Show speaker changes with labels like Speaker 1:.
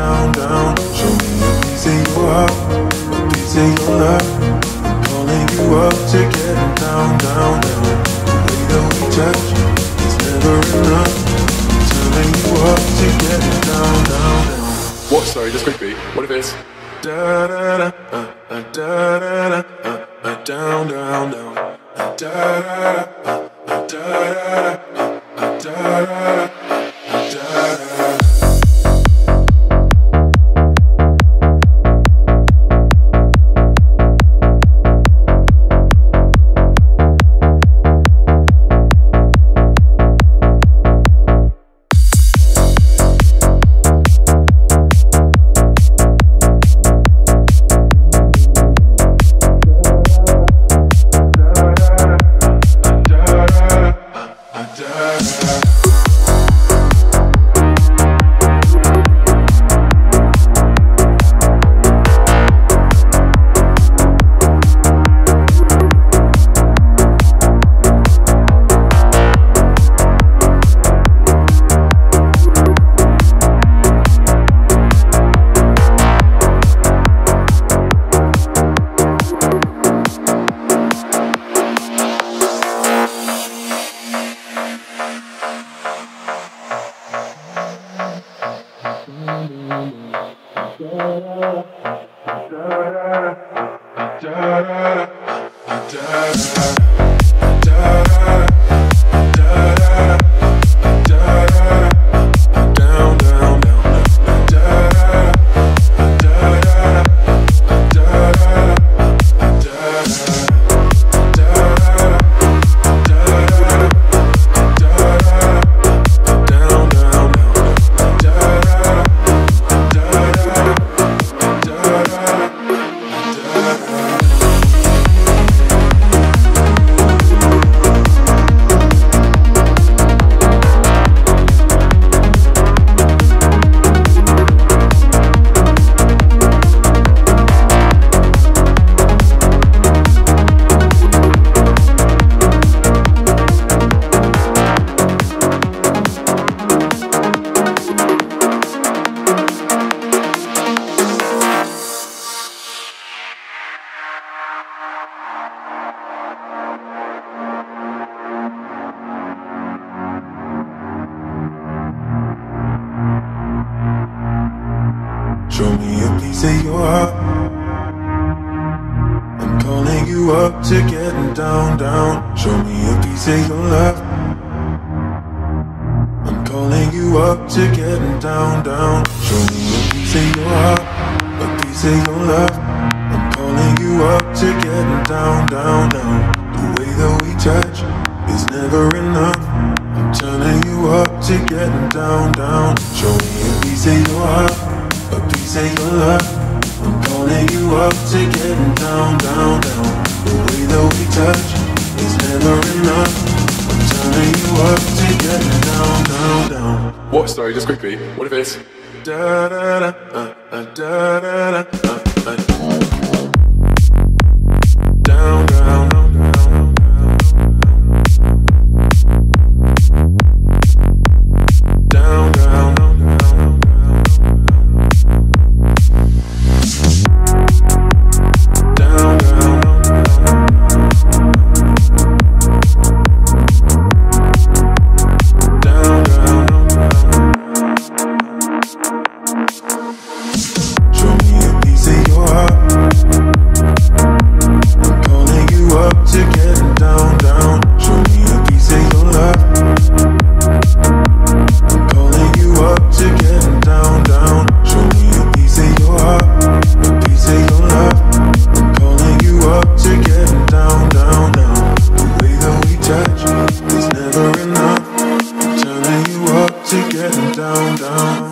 Speaker 1: down, down. Show me a piece of your heart A piece of your love calling you up to get down, down, down. The way that we touch is never enough. Turning you up to get down, down, down.
Speaker 2: What? Sorry, just quick beat. What if it's...
Speaker 1: Da da da, uh, uh, da da da, uh, uh, down, down, down. Uh, Da da da, uh, uh, da da da, uh, uh, da da da uh. Show me a piece of your heart. I'm calling you up to getting down, down. Show me a piece of your love. I'm calling you up to getting down, down. Show me a piece of your heart, a piece of your love. I'm calling you up to getting down, down, down. The way that we touch is never enough. I'm turning you up to getting down, down. Show me a piece of your heart, please say you're up I'm calling you up to getting down, down, down. The way that we touch is never enough. I'm turning you up to down, down, down.
Speaker 2: What, sorry, just quickly, what if it's
Speaker 1: da da da, uh, uh, da da da, uh, uh. Down, down. down, down.